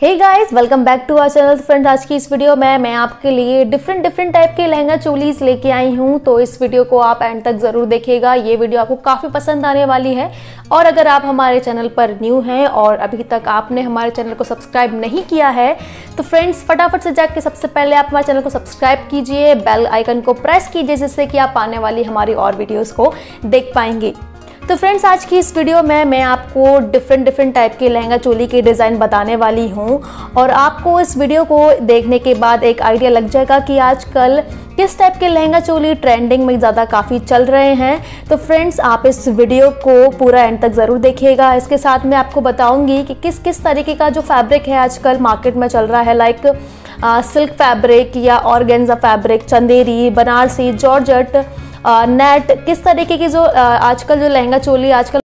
Hey guys welcome back to our channel friend आज की इस वीडियो में मैं आपके लिए डिफरेंट डिफरेंट टाइप के लहंगा चोलीज लेके आई हूँ तो इस वीडियो को आप एंड तक ज़रूर देखिएगा। ये वीडियो आपको काफ़ी पसंद आने वाली है। और अगर आप हमारे चैनल पर न्यू हैं और अभी तक आपने हमारे चैनल को सब्सक्राइब नहीं किया है तो फ्रेंड्स फटाफट से जाके सबसे पहले आप हमारे चैनल को सब्सक्राइब कीजिए। बेल आइकन को प्रेस कीजिए, जिससे कि आप आने वाली हमारी और वीडियोज़ को देख पाएँगे। तो फ्रेंड्स आज की इस वीडियो में मैं आपको डिफरेंट डिफरेंट टाइप के लहंगा चोली के डिज़ाइन बताने वाली हूँ और आपको इस वीडियो को देखने के बाद एक आइडिया लग जाएगा कि आजकल किस टाइप के लहंगा चोली ट्रेंडिंग में ज़्यादा काफ़ी चल रहे हैं। तो फ्रेंड्स आप इस वीडियो को पूरा एंड तक ज़रूर देखिएगा। इसके साथ मैं आपको बताऊँगी कि किस किस तरीके का जो फैब्रिक है आजकल मार्केट में चल रहा है लाइक सिल्क फैब्रिक या organza fabric Chanderi, Banarasi, georgette net किस तरीके की जो आजकल जो लहंगा चोली आजकल